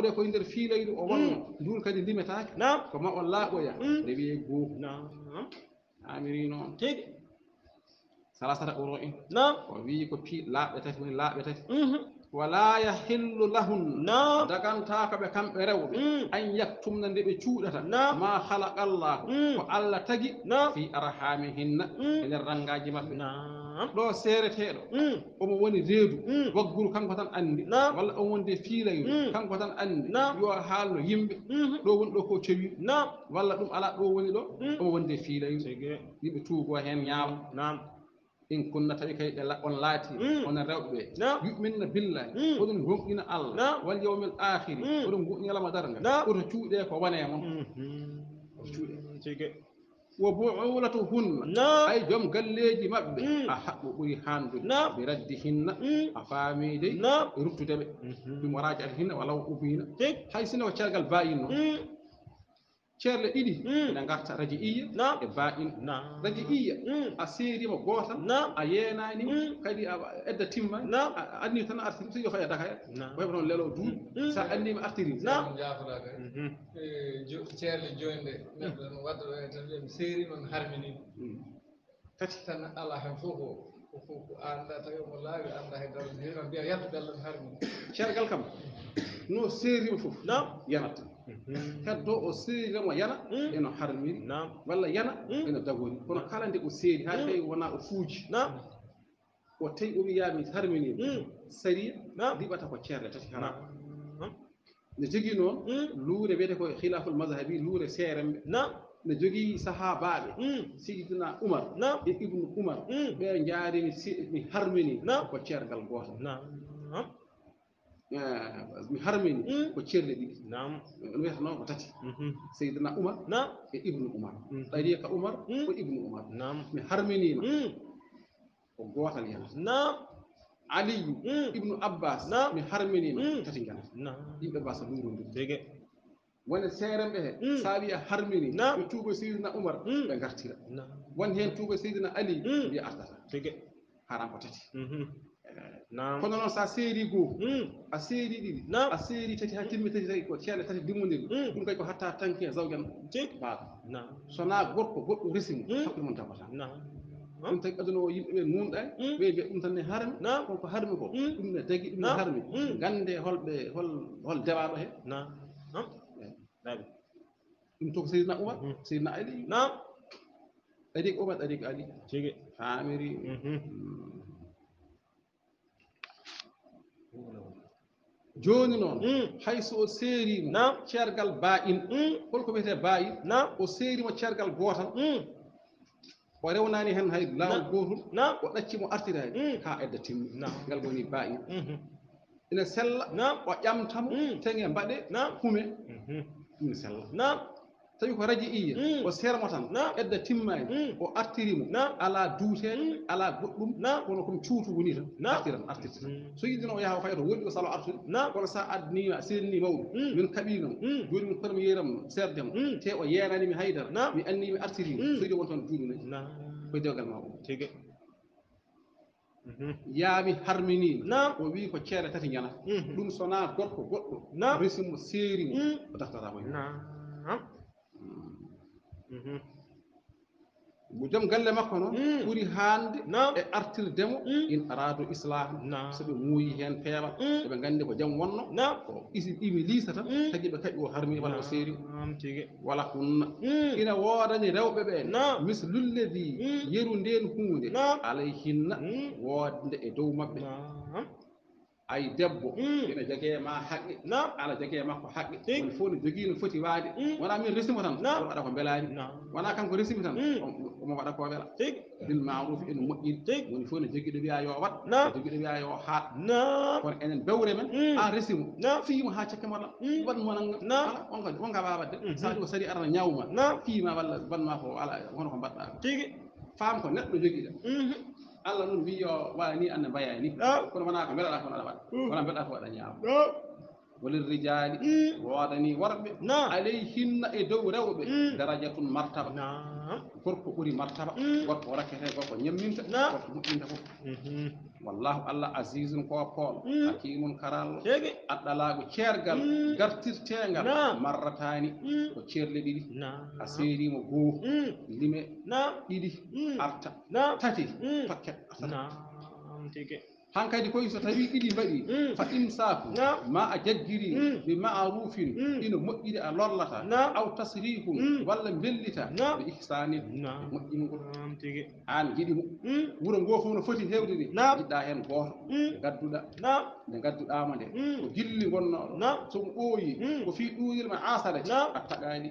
ɓure ko e nder fiilaydu o wonno ndun kadi ndimetaake ko ma on laaɓoya nde wiye gooko amiri noon tigi salasata ɓuro en o wii ko pii laaɓɓe tati woni laaɓɓe tati wala yahillu lahun dagantaka ɓe kamɓe rewɓe an yaktumna nde ɓe cuuɗata ma halaqallahu ko allah tagi fi arhamihinna e nder rangaji maɓɓe ɗo seereteeɗo omo woni reedu wagguru kanko tan anndi walla on wonde fiilayo kanko tan anndi yo haalno yimɓe ɗo woni ɗo ko cewi walla ɗum alaa ɗo woni ɗo omo wonde fiilayo yimɓe tuugo heen ñaawa in kunna tawi kay ɗe on laati onon rewɓe yuminna billahi oɗon gonɗina allah wal yawmil akhiri oɗon gonɗina lamadarnga ɓuto cuuɗe ko wone mon cuuɗe وبعولتهن لا أي جم قال لي مبدأ أحق لا بردهن أفامي دي ربط بمراجعهن ولو أبين حيث إنه شاغل باين ceerle ɗiɗi ene ngarta radiiya e ba'in radiiya a seerima gootal a yeenani kadi a edda timma a anni tan artiri so yo faya dakar wayɓe noon lelo duuɓi sa annima artiri jaafoɗa kay ceerle joni nde neɗɗo no wadda ɗo tan wiyami seerima mi harminima tati tan ala hen fof ko ko anda tawi omo laawi anda hay daro mbiya yaltude allah mi harmini ceergal kam no seerima fof yanat tan heddo mm-hmm. o seeri yana eno mm. harmiri walla yana eno mm. dagori kono kala nde o seeri ha mm. tawi wona o fuuji o tawi o wiyami harminima sariya liɓata ko ceerle tati hana ne jogii noon luure wiyete ko khilaful mazhabi luure seeremɓe ne jogii sahaa baaɓe sididina umar e ibnu umar ɓe jaari mi harmini ko ceergal gootal har eh, harmin hmm? ko ceerɗe ɗiɗi ɗum wiyata noon ko tati seydana oumar e ibnu Umar oumar ɗariqa Umar ko ibnu Umar oumar mi harminima ko gotal yana aliyu ibnu abbas mi harminima tati gana yimɓe mbasa lurondirde wone seeremɓe he sa wiya harmini ɓe tuuba seydina oumar ɓe gartira won hen tuuba seydina ali mbiya ardata haran ko tati naam kono noon so a seeri goo mm. a seeri ɗiɗi a seeri tati ha timmi tati tati ko ceeɗe tati dimmodiri ɗum mm. kay ko hatta tanki e zawƴam baaba sona gorko goɗɗo resimo hakkude mon tampata ɗum tagi aduna o yimɓeɓe nunɗani ɓe mbiya ɗum tan ne harmi holko harmi ko ɗum ne dagi ɗum ne harmi gande holɓe hol hol dewaɗo he ɗum eh. toko seydina oumar mm-hmm. seydina ali ɗarik oumar ɗarik ali amiri jooni noon hmm. hayso o seeriima ceergal baa'in hmm. holko wiyetee baa'in o seeriima ceergal gootal hmm. o rewnaani heen hay laawol gootol o ɗaccimo artiraani haa edda timmi ngal gooni baa'in ene sella o ƴamtamo teŋe mbaɗe hume ɗum ne sella tawi ko radiiya ko seera motan edda timmani o artirimo ala duuteɗe ala goɗɗum kono kom cuutugo ni tan artiran artirta so yiɗino o yaha o fayata woɗɗi o salo artude kono sa adnima senni mawɗo min kaɓinamo joni min kono mi yeyramo serdemo te o yeranimi haydara mi annimi artirimo so yiɗi won toon juuɗi nayi koye dewgal ma o yaami harminima o wi ko ceere tati ñana ɗum sona gorko goɗɗo resimo seerimo o daftatamo ko jom mhm. galle makko noon hmm. ɓuri haande e artirdemo hmm. in aradu islam so ɓe muuyi heen peewal hmm. eɓe nganndi ko jam wonno ko isi imi liisata tagi ɓe taƴi o harmii walla o seeri wala hunna ina woodani rewɓe ɓee mis lullevi yeru ndeen huunde alay hinna woodnde e dow maɓɓe ay debbo ina jogee ma haqqe ala jogee makko haqqe woni fof no jogii no foti waade wona min resimo tan omo waɗa ko mbelaani wona kanko resimi tan omo waɗa ko wela bil maruf ene moƴƴini woni fof no jogiiɗo wiya yo waɗ jogiiɗo wiya yo haaɗ kono enen bewre men an resimo fiimo haa cakke walla waɗmo nanga ala onka wonka wawa wadde saadi ko sari arana ñawma fiima walla wanma ko ala hono ko mbaɗɗa faam ko neɗɗo jogiiɗa allah noon wi yo wawa ni annabaya ni kono mana ko beelata ko waɗa waɗa wona beelata ko waɗa ñaama walirrijali woodani worɓe alayhinna e dow rewɓe darajatun martaba gorko ɓuri martaba gorko rakkete gorko ñamminta gorko moƴƴinta fof wallahu allah asisum ko poolo hakimum karallo aɗɗalago ceergal gartirtengal marratani ko ceerle ɗiɗi a seerimo goo lime ɗiɗi arta tati paquet asata hankadi koye so tawi ɗiɗi mbaɗi fa imsaku ma a jaggiri ɓe maarufin ina moƴƴiri a lollata aw tasrihum walla bellita ɓe ihsanin moƴƴingol an jiɗimo wuro ngo fof no foti hewde ni jiɗɗa hen goto gadduɗa nde ngadduɗama nde hmm. ko gilli gonnoɗo somo ɓooyi hmm. ko fi ɗuyel ma asarete a taɗani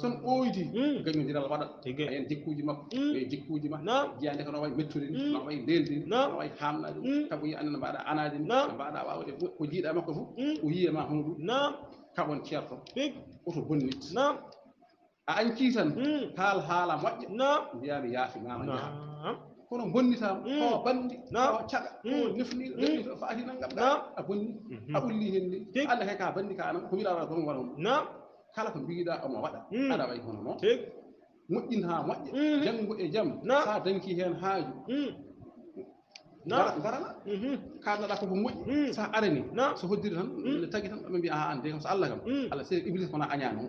son ɓoydi gañodiral waɗat ayen jikkuji makko e jikkuji ma jiyande kono wayi mettude ni no hmm. wayi ndeldi ni no wayi hamnade ɗum tago yi anne no mbaɗa anade ni no mbaɗa wawde ko jiiɗa makko fof o yiyama hono ɗum kaɓon ceerto oto bonnit a añci tan haal haala mi mbiyami ma ñaam kono bonnitama o bandi o caɗa o nefni faati nanngam ɗa a bonni a ɓolli hen ni allah kay ka bandi ka anan ko wiɗa ala toon wona mo kala ko mbiɗa omo waɗa aɗa wayi hono noon moƴƴin haa moƴƴa janngo e jam sa dañki heen haaju garala kalnaɗa koko moƴƴi sa arani so hoddiri tan ne tagi tan ɓe mbiya ha an de kam so allah kam allah se iblis kona añano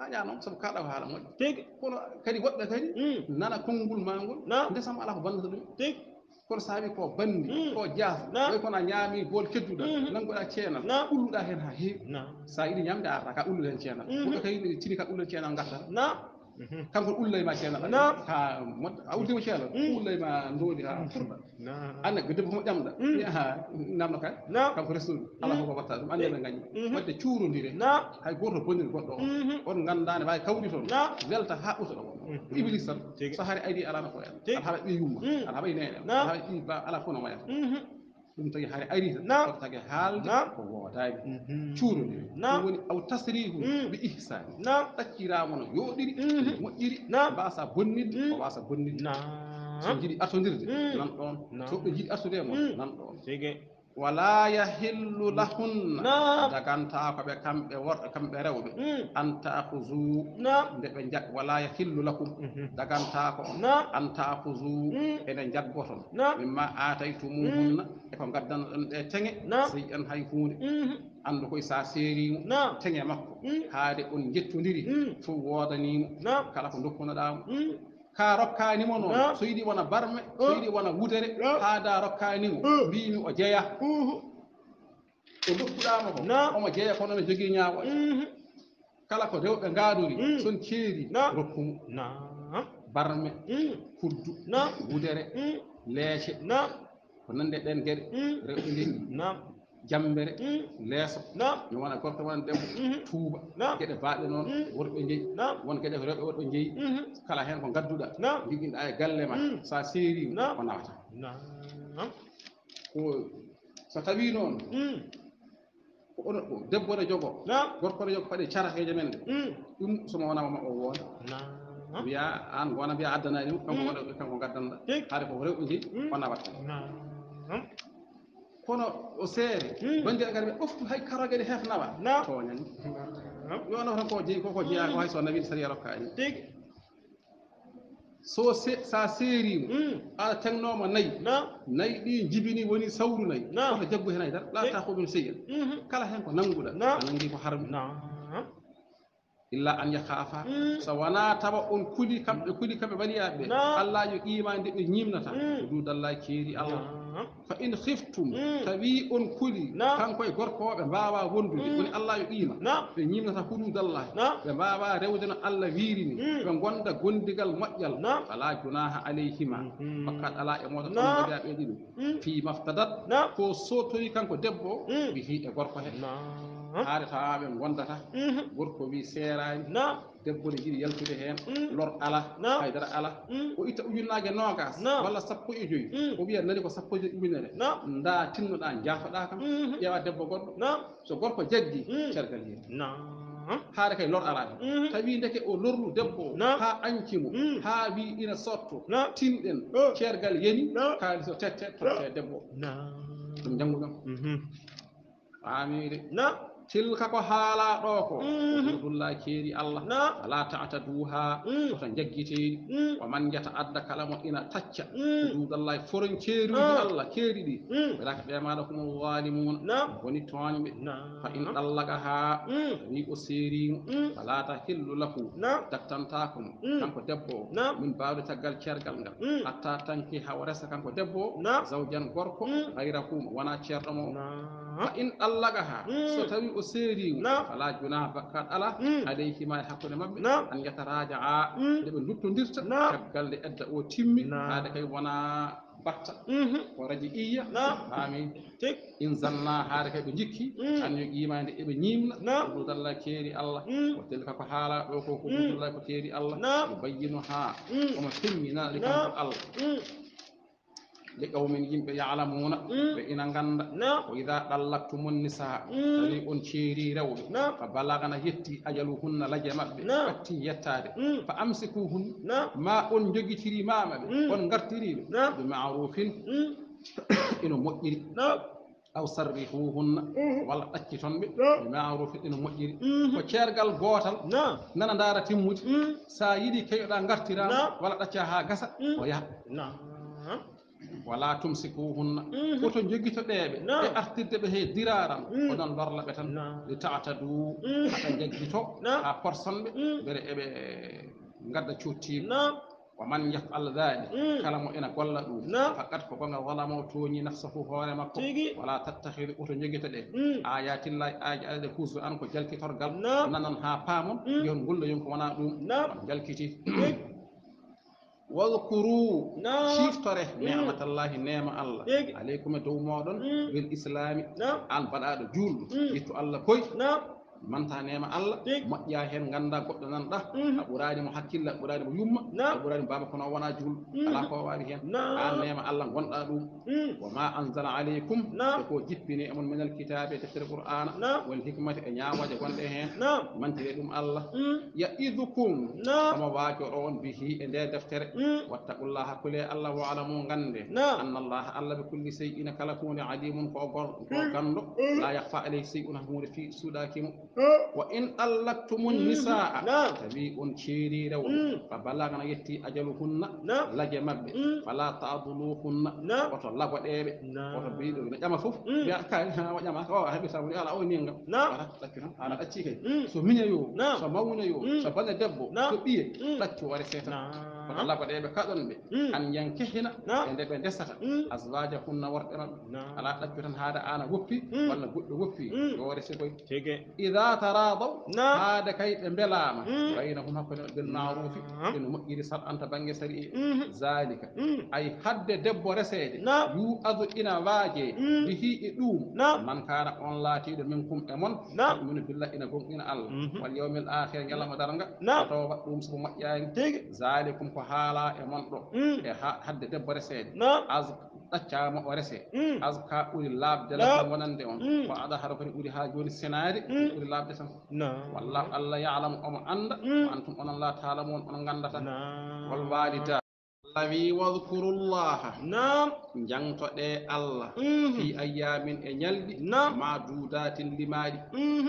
Anya noon sabu kaaɗa ko haala moƴƴo tigi kono kadi woɓɓe kadi hmm. nana konngol ma ngol ndesam ala ko ballata ɗum tigi kono so ko banndi hmm. ko jaaf way kono a ñaami bool kedduɗa hmm. nanngoɗa ceenal ulluɗa heen haa heewi so a yiɗi ñaamde a arata ka ullude heen ceenal ɓurɗo kadi tini ka ullude ceenal ngartata kanko ullay ma ceerno nam ha a wurtima ceerno ullay ma ndoodi ha furɗa anne ko debbo mo ƴamɗa ha namno kay kanko restude ala koko watta ɗum annde ɓe gañi wadde cuurodire hay goto bonniri goɗɗo o on ganda ne wawi kawri toon welta ha ɓutoɗo ko iblis tan so haari aydi alano koyat aɗa haɓa ɓi yumma aɗa haɓa nene aɗa haɓa ɓi ba ala fof no wayata ɗum tagi hare ari nam tagi haalde nam ko wootaaɓe mhm. cuurodi nam woni aw tasrihu mm. mhm. mm. mm. ɓe ihsan nam ɗaccirama no yooɗiri moƴƴiri nam mbasa bonnide o wasa bonnide nam so jiɗi artodirde nan ɗon soɓe jiɗi artodemo nan ɗon tigue wala yahillu lahunna jagantaako ɓe kamɓe worɓe kamɓe rewɓe an takuzu nde ɓe wala yahillu lakum jagantaako an takuzu ene jaggoton mimma ataytumuhunna eko gaddana ɗon ɗe teŋe sey en hay hunde anndu koye so a seeriimo teŋe makko haade on jettondiri fof woodanimo kala ko dokkunoɗamo ka rokkani mo noon so yiɗi wona barme so yiɗi wona wutere haada rokkani mo mbimi o jeeya ko dokkuɗama ko omo jeeya kono ne jogii ñaawo kala ko rewɓe ngaaduri mm. son ceeri rokkumo barme mm. kuddu wutere mm. leece ko nande ɗen geɗe rewɓe ndendi jambere hmm. leeso no wona korto wona dem tuuba geɗe baaɗe noon worɓe njeyi won geɗe ko worbe worɓe kala hen ko gadduda joginoɗa ay galle ma sa seri ko nawata ko sa tawi non debbo ne jogo gorko ne jogo paɗe caraheeje jamen dum suma wana ma o won biya an wona biya adana ni kanko mm. wona kanko gaddanɗa haade koko rewɓe njeyi o mm. nawatta kono o seere bandira kadi ɓe ɓoftu hay karagele heefnawa tooñani yono tan ko jeyi koko jeeya ko hay so nawiɗe sariya rokkaani tigi so sa seerima aɗa tegnoma nayi nayi ɗi jibini woni sawru nayi koto jaggu hen haydara lata komin seyyel kala hen ko nannguɗa a nanngi ko harmi illa an yakhafa so wona tawa on kuli kamɓe kuli kamɓe baniyaɓe allah yo qimani nde ɓe ñimnata duudallahi keeri allah fa in khiftum tabi'un kuli kan koy gorko be baba wondude woni allah yo ina be nyimnata hudum dallah be baba rewdena allah wiirini be gonda gondigal moƴƴal ala junaha alayhima fakkat ala e moɗon ɗumgaɗa ɓe ɗiɗo fi maftadat ko sotori kanko debbo bihi e gorko he haare tawaɓe gondata gorko wi seerani debbo ne yiɗi yaltude heen mm. lor ala haydara ala mm. o itta ujunnaaje noogas walla sappo e joyi mm. o wiya nani ko sappo e joyi ujunere ndaa tinnoɗaa jaafoɗaa kam mm-hmm. ƴeewa debbo goɗɗo so gorko jaggi cergal yeeti haare kay lor ala hen mm-hmm. tawi ndeke o lorru debbo o ha añkimo ha wi ina sotto tinɗen ceergal yeni kaalis o tette totte debbo o ɗum janngu ɗam faami mm-hmm. de tilka ko haala ɗo ko dulla keeri allah ala taata duha soto jaggiteeri o man jata adda kala mo ina tacca duudallahi foron keeruji allah keeri ɗi welaka ɓeemaɗa komo walimuna woni toñɓe fa in ɗallaga ha wi o seerimo falata hillu lahu daktantakomo kanko debbo o min mbawde taggal cergal ngal hatta tanki haw resa kanko debbo o zawjan gorko hayra kuma wona ceerɗo mo o fa in ɗallaga ha so tawi ko seeri ala junah bakkat ala alayhima e hakkude maɓɓe an yataraja'a nde ɓe duttodirta caggal nde edda o timmi haade kay wona batta ko raji iya amin in zanna haare kay ɓe jikki an yogiima nde eɓe ñiimna budalla keeri allah o tel koko haala ɗo ko ko budalla ko keeri allah o bayyino haa omo timminaɗi kanko allah لكو من يم يعلمون بإن عند وإذا طلقتم النساء فليكن شيري رو فبلغنا يتي أجلهن لا جمع بأتي يتار فأمسكوهن ما أن جي تري ما ما أن قرتري بمعروف إنه مؤجر أو صرفوهن ولا أكتن بمعروف إنه مؤجر فشارقال غوطل نانا دارة تموت سايدي كي لا نغرتران ولا تشاها غسا ويا نعم Mm-hmm. wala tumsikuhunna koto mm-hmm. joggitoɗeɓe e artirde ɓe he diraram mm. onon lorla ɓe tan li tatadu hata mm. jaggito ha porsonɓe mm. beere eɓe eh, gadda cottiɓe wa man yafal dhalik kala mo ena golla ɗum faqat ko gonga walama o tooñi nafsahu hoore makko wala tattahidu oto jogita ɗe ayatillahi aji alaɗe huusu an ko jalkitorgal nanan ha paamon yon ngulla yon ko wona ɗum on jalkiti واذكروا نعم. شيفتره نعمة الله نعمة الله إيه. عليكم دو دومودون بالإسلام عن نعم. بلاد جول يتو الله كوي نعم. manta nema Allah moƴƴa hen ganda goddo nan da a burani mo hakkilla burani mo yumma a burani baba kono wona jul ala ko wawi hen an neema Allah gonda dum wa ma anzala alaykum ko jippini amon min kitabe tafsir qur'ana wal hikmati e nyaawaje gonde hen mantire dum Allah idukum kama wajo on bihi e nde deftere wattaqullaha kule Allah wa alamu gande an Allah Allah bi kulli shay'in kala kuni alimun ko gor ko gando la yakhfa alayhi shay'un huwa fi sudakimo Hmm. wa in allaktumun hmm. nisaa tabi'un ceede rewo fa balagana yetti ajaluhunna laje mabbe hmm. fala ta'duluhunna oto lago ɗeɓe oto biɗo ne ƴama fof mbiya kay ha waƴama wawa heɓe sabuni ala o ninga tan ana ɗacci kay so miña so mawna so bane debbo so ɓiye ɗaccu ware seeta ko Allah ko ɗeɓe kaɗon ɓe an yankihina e nde ɓe ndesata aswaja hunna worɓe maɓɓe ala ɗaccu tan haada ana woppi walla goɗɗo woppi yoore sikoy ida taradaw haada kay ɓe mbelama wayna hum hakkude ɓe maarufi ene moƴƴiri sar'anta banggue sari e zalika ay hadde debbo resede yu adu ina waaje bihi e ɗum man kana on laatiɗo min kum e mon minu billa ina gom ina allah wal yawmil akhir ñalama daranga tawa wat ɗum somo moƴƴani zalikum ko بحالا إمان رو إيه هاد ده برسة أز أشام ورسة أز كا أول لاب جل كمان ده وان وعند هرفر أول هاجون سنادي أول لاب ده سام والله الله يعلم أم أند وأنتم أن الله تعلمون أن عندنا والوالدة lawi wadhkurullaha naam jantoɗe allah fi ayamin e ñalɗi ma duudatin limaaɗi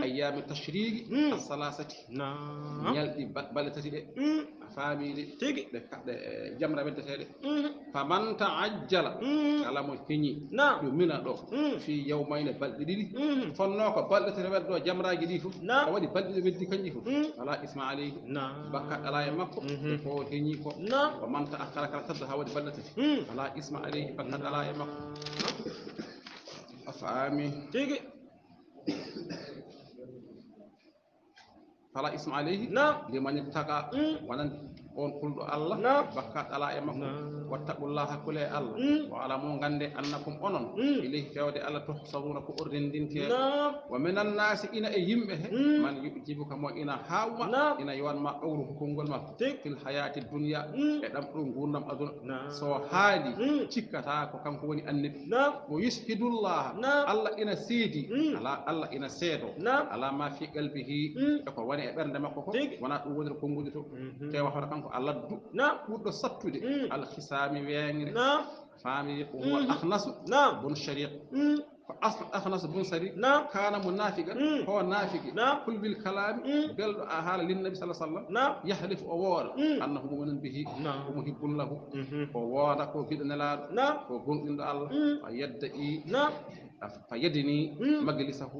ayami tashriqi salasati ñalɗi balle tati ɗe a faamide tigi ɗe kaɗe jamra weddeteɗe faman taajjala kala mo heñi ɗumina ɗo fi yawmayne balɗe ɗiɗi fonno ko balɗe tati weddo jamraji ɗi fof o waɗi balɗe ɗe weddi kanƴi fof ala isma aleyhi bakkat ala e makko ko heñi ko wa man taakara كرتدها ودبلتك فلا اسم عليه فقد لا يمق أفعامي تيجي فلا اسم عليه نعم لمن ابتغى ولن on kulɗo allah bakkat ala e makko wattaqullaha kule allah o alamu gande annakum onon ileyhi fewde allah to sawuna ko ordindinte wa minan nasi ina e yimɓe he man yujibuka mo ina hawa ina yowanma ɗowru konngol ma fil hayati duniya e ɗam ɗo gurdam aduna so haali cikkata ko kanko woni annabi o yushidullah allah ina sidi ala allah ina sedo ala ma fi qalbihi e ko woni e ɓernde makko ko wona ɗum wonir konngudi to te wahata kanko kanko allah du ɓurɗo sattude alhisaami weeŋre faami huwa ahnasu bon shariq ko ahnasu bon shariq kana mo naafiga ho naafiki kulbil kalami belɗo a haala linnabi sa sallam yahlifu o wooda annahu muminun bihi omo hibbun lahu o wooda ko giɗo nelaaɗo ko gonɗinɗo allah o yedda i fa yadini majlisahu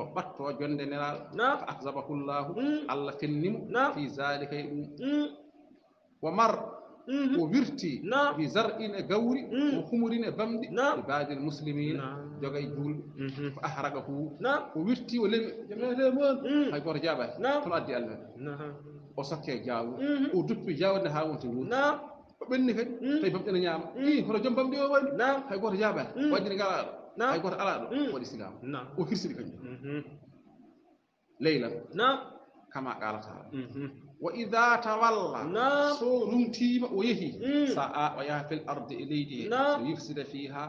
o ɓatto jonde nelaaɗo fa ahzabahu llahu allah fennimo fi zalika e ɗum wa mar o mhm. wirti fi zar'in e gawri o mm. humurin e bamɗi e baadil muslimina joga e juulɓe ko mhm. ahraga hu o wirti o lemi lemon mm. hay goto jaabaki tono addi allah o sokke jawru mhm. o duppi jawde ha wonto wuuri o ɓenni kadi mm. tawi bamɗi ene ñaama i hoto joom bamɗi o waɗi hay goto jaabaki waɗɗini ngala ɗo hay goto ala ɗo waɗi silama o hirsiɗi kañum leylan kama qala taala وإذا تولى نعم سو نمتيم ويهي ساء ويا في الأرض إليه نعم ويفسد فيها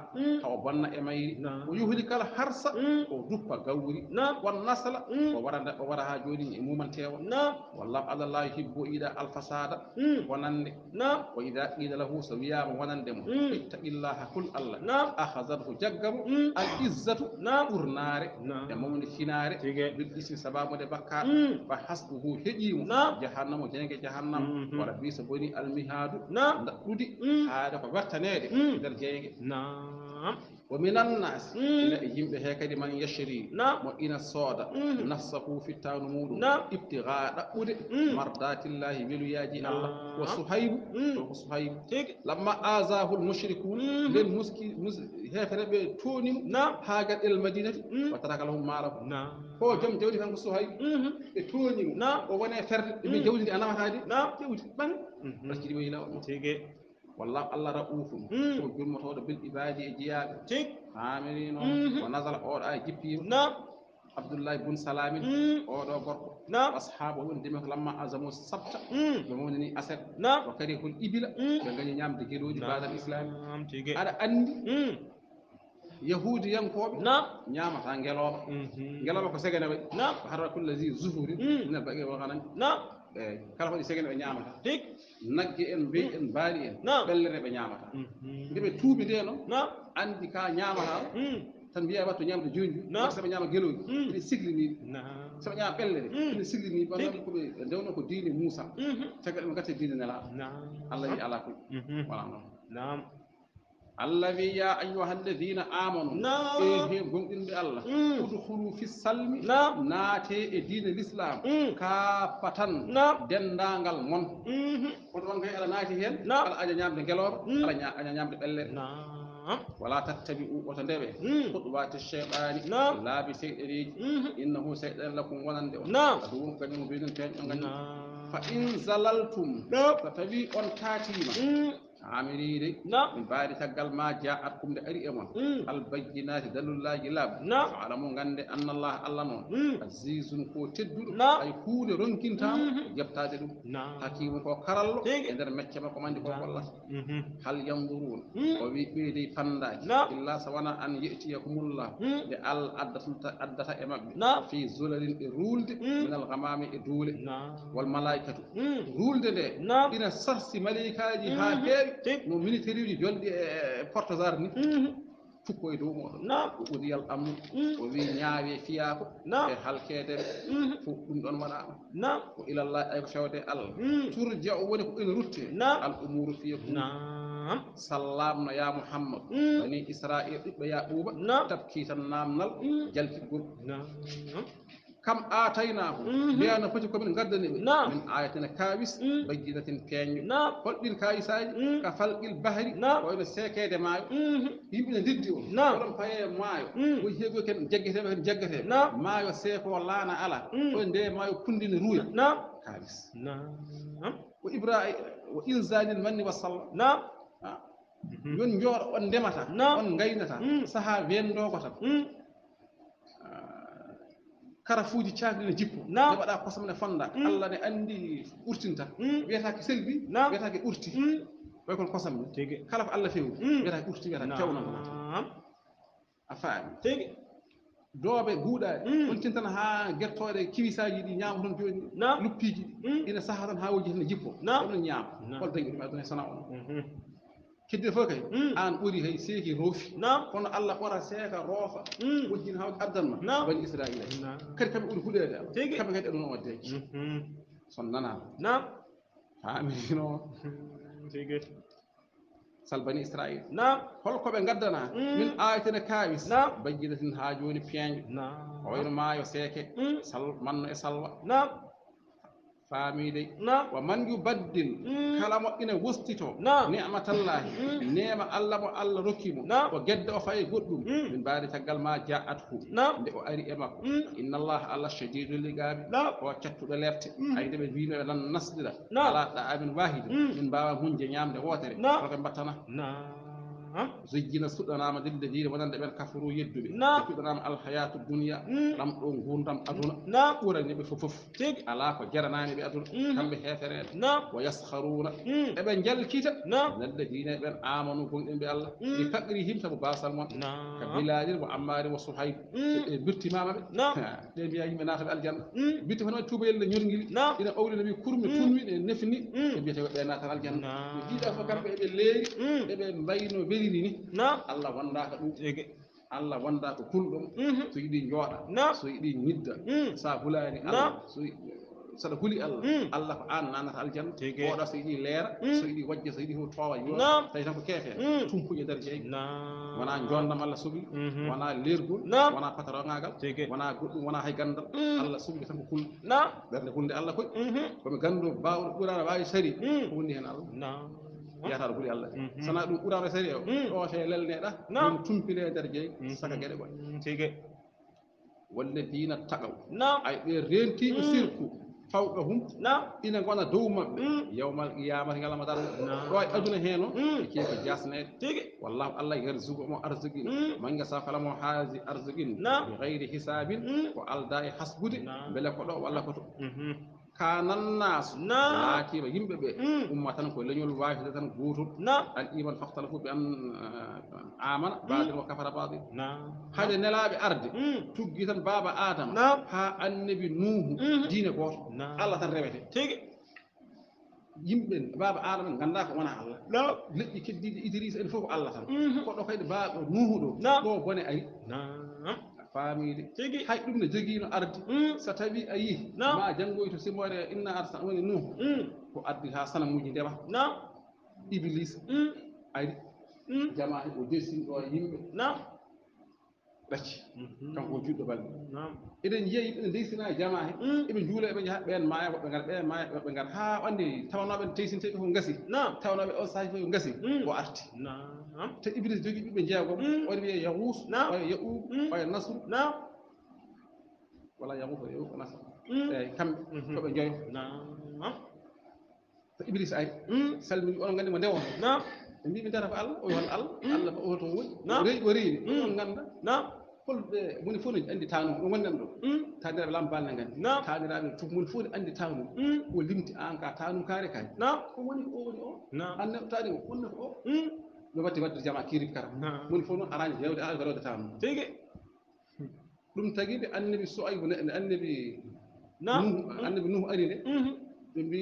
توبنا إمي نعم ويهلك الحرس ودوبا غوري نعم والنسل وورا وورا جوني مومن تيوا نعم والله على الله يحب إذا الفساد ونن نعم وإذا قيل له سويا ونن دم اتق الله كل الله نعم أخذته جغم العزة نعم قرنار نعم دمون خنار بالاسم سبب دبكار فحسبه هجيم نعم جهنم وجنة جهنم ورب يسبوني المهادو نعم دودي هذا هو وقت نادي نعم ومن نعم. الناس يمبه هكذا من يشري نعم وإن الصادة نفسه في التانمود نعم ابتغاء أود مرضات الله ولياجي نعم. الله وصهيب وصهيب لما آزاه المشركون للمسكي هكذا بتوني نعم حاجة المدينة وترك لهم معرفة نعم هو جم جودي كان صهيب توني نعم وبنا فرد من جودي أنا هذه نعم جودي من بس كذي ويلا تيجي والله الله رؤوف وجل مطور بالإبادة جياب عاملين ونزل أور أي جي عبد الله بن سلام أور أور نعم أصحابه دمك لما أزموا السبت يمونني أسد نعم. وكريه الإبل يغني نعم دكيرو جبال نعم. الإسلام هذا نعم، أني يهودي ينقوب نعم نعم أتان جلوب جلوب هذا كل الذي زفوري نعم بقي وغنم Eh, kala ko ɗi segene ɓe ñamata tigi nagge en weyi mm. en mbaali en ɓellere ɓe ñamata mm-hmm. nde ɓe tuubi nde no anndi ka ñamata mm. tan mbiya watto ñamata jooni jooni ñama ñaama gelooji mm. ene sigliniiɗi saɓe ñaama ɓellere ene sigliniiɗi ko koɓe ndewno ko diine muusa mm-hmm. caggal ɗum gatte diine nelaaɗo allah yi alaa koye mm-hmm. wala noon الذي يا أيها الذين آمنوا نعم قم إيه إن بالله ادخلوا في السلم نعم ناتي إيه دين الإسلام كافة نعم دندانغال من ودون كي على ناتي هن نعم ألا أجا نعم دنجلور ألا نعم- أجا نعم دنجلور نعم ولا تتبعوا وتندبه خطوات الشيطان نعم لا بسيئريج إنه سيئر لكم ونندئ نعم أدوهم كنين بيدن تين نعم. فإن زللتم نعم. فتبي أن تاتي عاملين نعم من بعد سجل ما جاءتكم لأريئهم البينات دل الله جلاب نعم فعلمون غند أن الله الله نون عزيز كو تدور نعم أي كون رنكين تام يبتاد دو نعم حكيم كو كرالو إندر مكما كمان دي كو الله هل ينظرون وبي بي دي فنداج إلا سوانا أن يأتيكم الله لأل أدتا إمام في زلل رولد من الغمام دول والملائكة رولد دي إن سرسي ملائكة دي مو ميني تريوي جول بورتازار ني فوكو يدو مو نعم ودي الام وي نياوي فياكو نعم هل كيدن فو دون دون وانا نعم الى الله اي خوتي ال تور جاو ونيكو ان روتي نعم الامور فيكم نعم سلام يا محمد بني اسرائيل يا ابوبا نعم تبكي تنام نال جلتي نعم كم آتيناه ليانا فتوك من قدني نعم. من آياتنا كاويس بجينة كاني قل دين كاويس آي كفلق البحر نعم. وإن السيكة دمائي نعم. يمين ديديو ورم فاية مايو ويهيغو كن جگهتين وكن جگهتين مايو السيكة واللانا ألا وإن دي مايو كندين روية كاويس وإبراعي وإنزان المن وصل نعم يون آه. يور وان دمتا وان غينتا سحا وين دوغتا karafuuji ne jippo ne waɗa kosam ne fonda mm. allah ne anndi ɓurtinta mm. wiyetaake selbi wiyetaake ɓurti mm. way kon kosam ne kala ko allah fewni wiyetaake ɓurti wiyetaake fewnanko a faami tigi doobe guuɗaaɗi on tan haa gertooɗe kiwisaaji ɗi ñaama toon jooni luppiiji ɗi ina saha tan haa woji tan ne jippo onon ñaama hol dañi ɗum aduna e sana on mm-hmm. كده فكي أنا أودي هاي سيكي روفي نعم كنا الله قرا سيكا روفا ودين هاو أدم نعم بني إسرائيل نعم كده كم أودي كده ده تيجي كم كده أدونه وديك صننا نعم فاهمينه تيجي سال بني إسرائيل نعم هل كم عندنا من آية نكابس نعم بيجي ده تنهاجوني بيعني نعم وين ما يسيكي سال من إسال نعم فاميلي ومن يبدل كلام إن وستيتو نعمة الله نعمة الله الله ركيمو وجد أفاي قدوم من بعد تقل ما جاءته لأري أمك إن الله الله شديد لقابي وكتب بلفت أيضا بذين لن نصدر على تعامل واحد من بابا هنجي نعم لغوتري رقم بطنا نعم زجنا سودا نام دل دير ونن دبر كفرو يدوب نعم سودا نام نعم الحياة الدنيا رم رم غون رم أدون نعم ورا نبي ففف تيج على كو جرنا نعم نبي أدون كم بهثرة نعم ويسخرون نعم ابن جل كيت نعم دل نعم. إيه، دين ابن آمنو كون ابن الله لفقرهم تبو باسل ما نعم كبلادير وعمار وصحيح بيت ما ما نعم دل بيا يمن آخر الجنة بيت فنوا توبة يل نيرن غيل نعم إذا أول نبي كرم كرم إيه، نفني بيت فنوا تنا الجنة نعم إيه، إذا فكر بيت الليل بيت بينو بيت yiɗi ni na allah wandaka ɗum allah wanda ko kulɗum mhm. so yiɗi jooɗa na so yiɗi ñidda mm. sa hulani allah so saɗa huli allah mm. allah ko an nanata aljanna oɗa so yiɗi leera mm. so yiɗi wajje so yiɗi ho towa yoa tawi tan ko keeke tumpuƴe nder jeeyi wona jondam allah sohli mhm. wona leergol wona pataroŋagal wona goɗɗum wona hay gandal allah sohli tan ko hulde ɓernde hunde allah koy mhm. komi gandu bawɗo ɓurano wawi sari ko woni hen allah yataɗo ɓuuri allah sona ɗum ɓuraɗo séri o o sey lelneɗa ɗum tumpine e nder jeeyi saka gueɗe goy tigue walladina tagaw ay ɓe rentiɓe sirku fawɓe hum ina gona dow maɓɓe yawmal qiyamati ngalama dal ɗo e aduna heen o e keeko jasneede wallahu allah yarzugu omo arsuguino manga sa fala mo haasi arsuguino bi gayri hisabin ko alda e hasbude beele ko ɗo walla ko to كان الناس لا كيف يمبب أمتنا كل يوم الواحد هذا نقوله الإيمان فاختلفوا بأن آمن بعض وكفر بعض هذا نلا بأرض تجيت بابا آدم ها النبي نوح دين قوس الله تربيه تيجي يمبن بابا آدم عندنا كمان الله لا لكي تدي إدريس إنفوق الله تعالى كل خير باب نوح دو لا بوني أي famili hay ɗum ne jogiino ardi mm. so tawi a yii ma janngoyto simore inna arsa woni nu mm. ko addi haa sanamuuji na iblis ko mm. jama o dessinɗo e yimɓe ɗacci mhm. kanko juɗɗo balɗe eɗen jiiya yimɓe ne ndeysina e jama he mm. eɓe juula eɓe jaha ɓen maaya woɓɓe ngar ɓen maaya woɓɓe ngar haa ɓanndi tawnoɓe ne teysinteɓe mm. ko gasi tawnoɓe on saaji fof ko gasi o arti te ibris jogii ɓiɓɓe jeegom mm. oɗe wiye yahuus oye yauub oye nasru wala yahuus o yauub o nasru eeyi kamɓe koɓe mhm. joyo so ibris ari salmini onon nganndi mo ndewoto ɓe mbi ɓe ndara ko allah o yohon allah allah o hoto woni o rewi o rewi ɗe ngannda kul be mun fu ni andi tanu no wannan do tadira lam bal ngan na tadira do to mun fu ni andi tanu ko limti an ka tanu kare kai na ko woni o woni o na an tadi ko kunna ko no watti wadde jama kirib karam mun fu no arani yewde al garode tanu tege dum tagi be annabi su'ayb annabi na annabi nuh ari de be mbi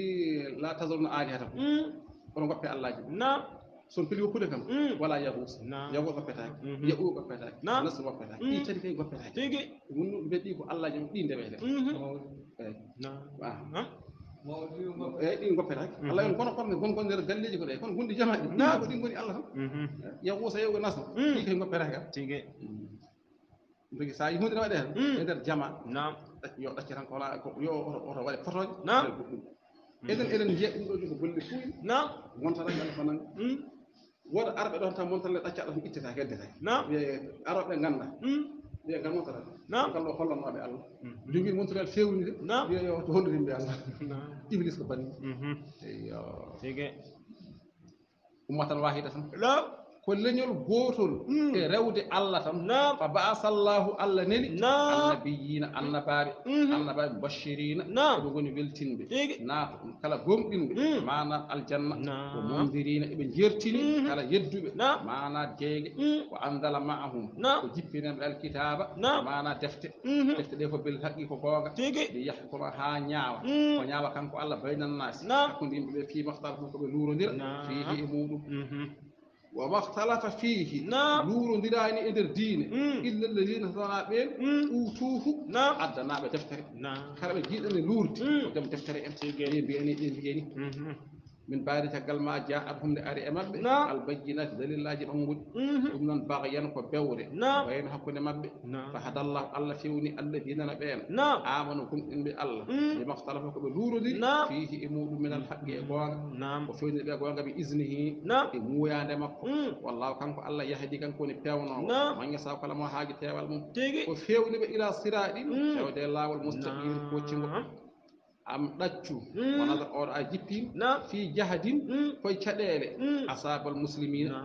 la tazarna alihatakum kono goppe allaji na sonpili goppudekam wala yahusa yagoɓe goppetaki yaɓuɓe goppetaki nasu goppetaki ɗi tati kay goppetaki ɗum ɓe ɗi ko nder galleji ko ɗe kono gonɗi jamaɗi ɗa ko yahusa yewɓe nasu ɗi kay so a yi hunde ne waɗe hen e nder jama yo oto waɗe potoje ɗuɗɗum eɗen eɗen jiiya ɗum ɗo woda arɓe ɗon tan montana ɗacca ɗon ittata heddete nam aroɓe ganda mbiya ngal montata nam ngal ɗo hollannoɓe allah jogui montorel fewni de nam mbiya yo to holludimɓe allah iblis ko banni eyo ummatan wahida tan la ko leñol gotol e rewde allah tan fa baasallahu allah neli annabiyina annabaɓe annabaɓe bashirina eɓe goni weltinɓe naata kala gomɗinɓe mana aljanna ko mondirina eɓe jertini kala yedduɓe mana jeege ko andala maahum ko jippinanɓe alkitaba mana defte defte ɗe ko bel haqqi ko goonga ɗe yaha koma ha ñaawa ko ñaawa kanko allah baynan nasi hakkude yimɓeɓe fi mahtar fo koɓe lurodira fihi e muɗum وما اختلف فيه نعم نور دلاني إدر دين إلا الذين ثرابين أوتوه نعم عدا نعم تفتري نعم كلام جيد أن نور دم تفتري أمسي بيني بيني من بعد تكل ما جاء أبهم لأري أمب نعم البجينة دليل الله جب أنقول ومن باغيان كو بيوري نعم وين هكونا نعم. الله الله فيوني الذين نبين نعم. آمنوا كم إن بي الله لما اختلفك بلورو دي نعم. فيه إمود من الحق يقوان نعم وفيني بيقوان بإذنه إمويا نمك والله كان كو الله يهدي كان كوني بيونا من يساو كلمة حاجة تيوال مم تيجي وفيوني بإلى صراعي نعم يودي الله والمستقيم كوتشي am dacchu wonata or a jippima fi jahadin koye caɗele asabal muslimina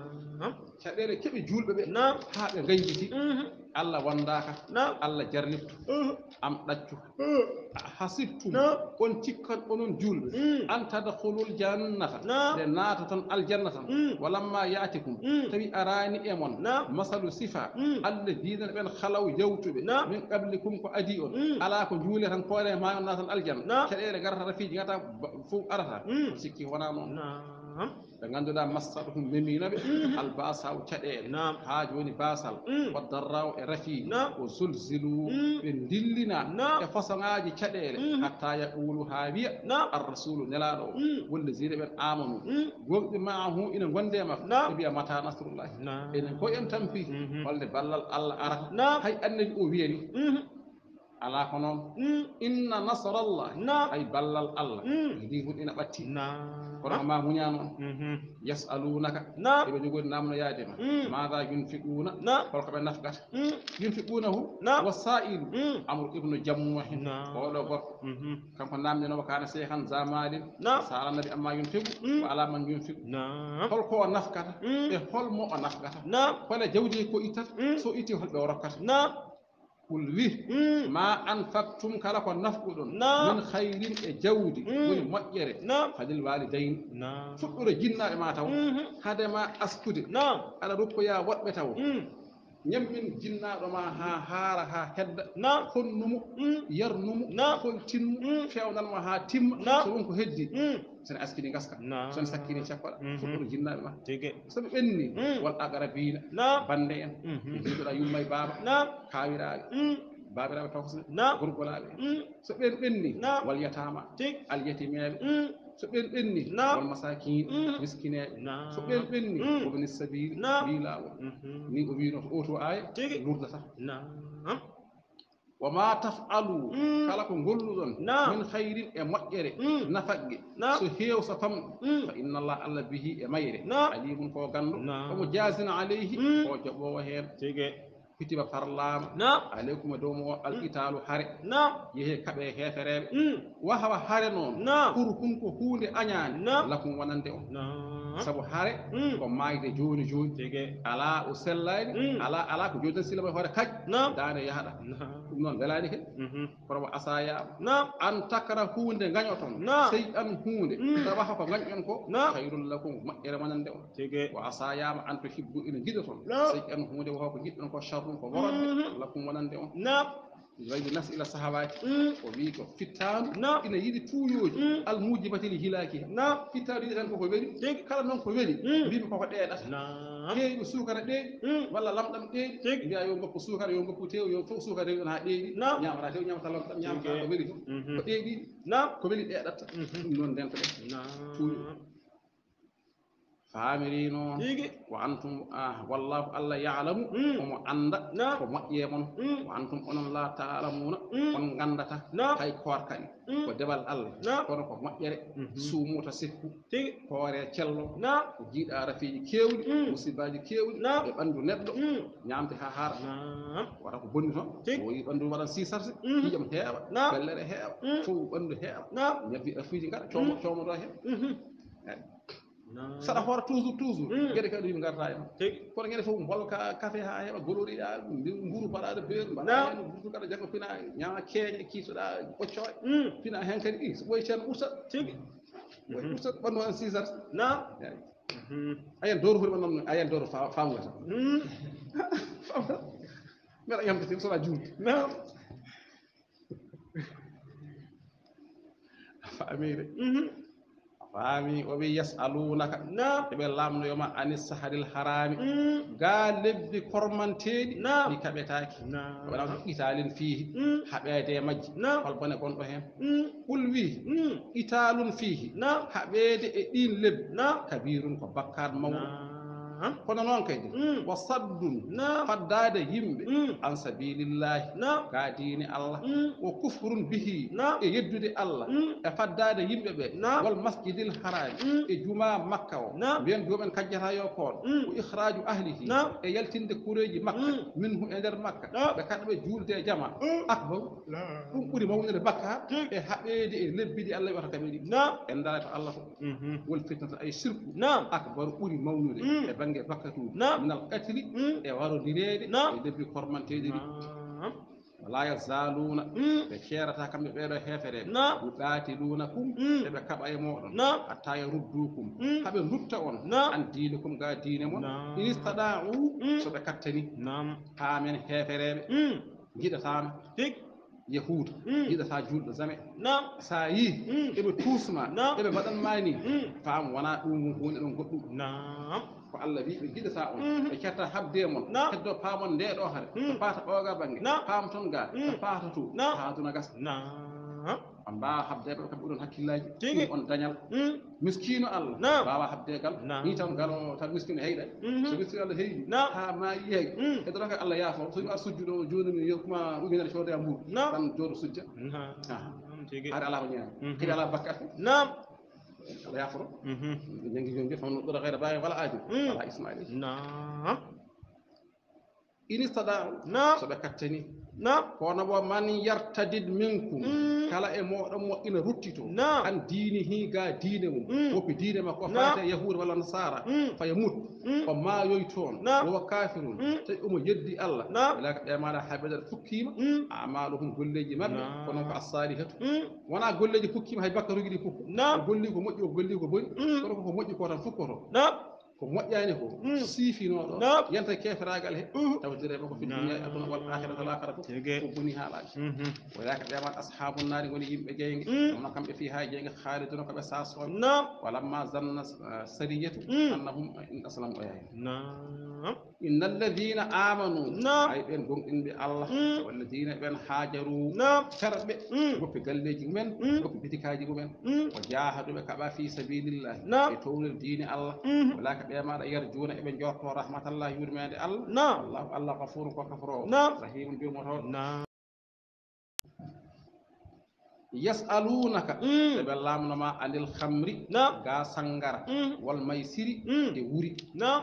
caɗele kebe julbe be ha be gañjiti allah wondaaka allah jarnittu am ɗaccu hasibtum on cikkan onon julɓe an tadahulul jannata nde naata ton aljanna tan walamma yaatikum tawi arani e mon masalu sifa alladina ɓen halaw yawtuɓe min qablikum ko adi on ala ko juule tan koore ma on naatan aljanna caɗele garata rafiji gata fof arata sikki wona noon ɓe ngannduɗaa masta ɗum memiina ɓe mhm. albasaw mm. e mm. e caɗeele haaji mhm. woni baasal waddarraw e rafii o zulzilou ɓe ndillinaa e fosoŋaaji caɗeele hatta yaɓuulu haa wiya alrasulu nelaaɗo o mm. wolle zire ɓen aama mum gonɗi maahu ina ngonde e makko e mbiya mata nasrullahi enen ko en tampi holde mhm. ballal allah arata hay annabi o wiyani ala kono inna nasrallah ay ballal allah ndi fu ina batti kono ma muñano yasalunaka eɓe jogodi namno yaadema maada yunfiquna holko ɓe nafgata yunfiqunahu wasailu amru ibnu jammuhin oɗo gorko kanko namdenomo kana seyhan zamalin sala nabi amma yunfiqu wa ala man yunfiqu holko o nafgata e holmo o nafgata hole jawdi ko ittata so itti holɓe o rokkata un wi mm. ma an fattum kala ko nafɓuɗon min hayrin e jawdi mm. woni moƴƴere fadil wali dayn fuɗɗure jinnaɓe ma taw hade mm-hmm. ma askude aɗa ruppoya woɗɓe taw mm. ñammin jinnaɗo ma ha haara ha hedda honnumo yarnumo foltinmo fewnanmo ha timma so won ko heddi sene askini gaska sone sakkini cakkol fukkuno jinnaɓe ma soɓe ɓenni wonɗa gara biina bande en jiɗoɗa yumma e baaba kawiraɓe baabiraaɓe tawkosɓe gorgolaaɓe so ɓen ɓenni wal yataama al yatimeeɓe so ɓen ɓenni wal masakin miskineeɓe so ɓen ɓenni wobani sabiri mbi laawol ni ko wiinoto oto aaya murdata wama ma tafalu kala ko golluɗon min hayrin e moƴƴere nafaƴƴe so heew sa fam fa inna allah allah bihi e mayre alimum ko gandu omo jasina aleyhi o joɓowo heen fitiba farlaama aleykum e dow mo alqitalu hare yehe kaɓe heefereɓe wahawa hare noon pour hun ko hunde añaani lakum wonande on sabu hare hmm. ko maayde jooni jooni alaa o sellaani hmm. alaa alaa ko jooni tan silla may hoore kaj daane yahaɗa ɗum noon welaani ke mhm. kono wa asayaama an takkara huunde ngaño toon sey an huunde tawaha hmm. ko ngañƴon ko hayrul lakum maƴƴere wonande on wa asayaama an to hibbu ina giɗa toon sey an huunde wawa ko giɗɗon ko charrum ko worode mhm. lakum wonande on غير ناس الى صحابات وبيك فتان نعم ان يدي تويوج الموجبه للهلاك نعم فتان يدي كان كو ويري ديك كلام نون كو ويري بيبي كو دي داس نعم دي سوكر دي ولا لامدام دي يا يوم كو سوكر يوم كو تيو يوم فو سوكر يوم ها دي نعم نعم راتيو نعم سلام نعم كو ويري دي نعم كو ويري دي داتا نون دنت نعم famirino wa antum ah wallahu allah ya'lamu omo anda ko moƴƴe mon wa antum onon la ta'lamuna on gandata hay korkani ko debal allah kono ko moƴƴere suumuta sikku hoore cello ko jiiɗa rafiji kewɗi musibaji kewɗi e ɓandu neɗɗo ñamde ha haara wata ko bonni toon woyi ɓandu waɗan sisarse ƴiyam heewa bellere heewa fof ɓandu heewa ñabbi rafiji ngaɗa coomo coomoɗo heewa saɗa hoora toujours toujours gueɗe kadi yimɓe garata hen kono gueɗe fof holka café ha heɓa goloriɗa nguuru mbaɗa ɗo beeru mbaɗa hen burtu kaɗa jaggo fina ñama keeñe kiisoɗa ɓoccoƴe fina hen kadi i so ɓoyi ceerno ursat tigi ɓoyi ursat ɓandu an sisat nam ayen dooro foti ɓandu ayen dooro famgata famgata mbeɗa yamtatin soɗa juurde nam famire faami o wi yasalunaka nam eɓe lamnoyoma ani saharil harami ga lebbi kormanteɗi ɗi kaɓetaki waɗama italin fiihi haɓede e majji hol bone gonɗo hen ɓul wi italun fiihi haɓede e ɗin lebbi kabirun ko bakkar mawɗo kono noon kadi wa saddun faddaade yimɓe an sabilillahi kaa diine allah wa kufrun bihi e yeddude allah e faddaade yimɓe ɓe wal masjidil harami e juma makka o mbiyen joomen kajjata yo koon ko ihraju ahlihi e yaltinde kureeji makka minhu e nder makka ɓe kamɓe juulde e jama akbaru ɗum ɓuri mawnude bakka e haɓeede e lebbide allah wata kameɗi en darata allah ko wol fitnata ay sirku akbaru ɓuri mawnude e jannge rokkata ɗum minal katiri e warodireede e lebbi kormanteeɗe ɗi wala yazaluna ɓe ceerata kamɓe ɓeeɗo heefere ɗuɗaati luna kum eɓe kaɓa e moɗon hatta e ruddukum haɓe lutta on an diine kum ga diine mon inistada'u so ɓe kattani haamen heefereɓe giɗatama yahuda yiɗata julɗo zame sa yi eɓe tuusma eɓe mbaɗanma ni faam wona ɗum hunde ɗon goɗɗum ko allah wi ɓe jiɗa sa on ɓe mhm. ketta habde mon heddo paamon nde ɗo hare so mhm. paata ɓooga paam toon ga so mhm. paata to paatuna gasa on mbawa habdegal kam ɓuuɗon hakkillaji tigi on dañal miskino allah mbawa habdegal ni tan galo tan miskino e heyɗa so miskino allah heewi ha ma yeege heddotoka allah yaafo somi ar sujjuɗo joni mi yokkuma ujunere coodoya mbuur tan jooɗo sujja har ala ko ñaami kadi ala bakkat nam لا يخرج جنجي جنجي فنقول غير باغي ولا آجر ولا إسماعيل نعم إن استطاعوا نعم صدقتني na kono bo man yartadid minkum mm. kala e moɗon mo ina ruttito an diini hi ga diine mum mm. woppi diine makko faate yahude walla nasara mm. fa yamut ko maayoy toon wowa kafirun tawi omo yeddi allah welaka ɓe maɗa haɓedal fukkima amaluhum golleji mabɓe ko noon ko assalihatu wona golleji fukkima hay bakkaruji ɗi fof o golli ko moƴƴi o golli ko boni kono koko moƴƴi ko tan fukkoto ko moƴƴani ko siifinoɗo yalta kefiragal he tawtire mako fi dunia e aduna wal ahirat al akara fof ko boni haalaji walaka ɓeman ashabu nari woni yimɓe jeyge ɗumno kamɓe fi ha jeyge haaliduna koɓe sasoɓe walamma zanna sariyatu annahum in aslamu o yayi إن الذين آمنوا نعم أي بين قوم إن الله والذين بين هاجروا نعم شرب وفي قلبي من وفي بتكاجي من وجاهدوا بك في سبيل الله نعم يتول الدين الله ولا كبير ما يرجون ابن جوق رحمه الله يرمي الله نعم الله الله غفور وكفر نعم رحيم بهم نعم yasalunaka ɓe عن الخمر نعم غا سانغار wal دي وري نعم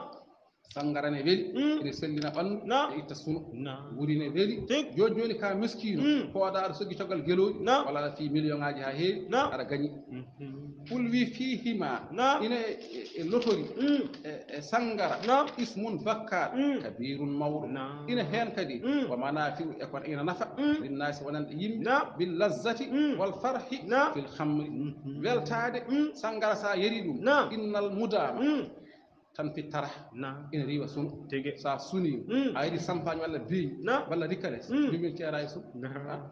sangarane weeli ene hmm. sellina ɓanndu e itta suno wurine weli jooni jooni ka miskino hmm. hooɗa aɗa sogi coggal gelooji walla aɗa fi million ŋaaji haa heewi aɗa gañi pul hmm, wi fihima ina e, e lotori e, e sangara ismun bakkaɗo kabirun mawɗo ina heen kadi wa manafiu e kono ina nafa linnasi wonande yimɓe bil lazzati wal farhi fil hamri weltade sangara sa yeri ɗum innal mudama كان في طرح نعم ان ريوا سون تيغي سا سوني اي دي سامباني ولا بي ولا ريكاريس نعم. دي ميل تي رايسو نعم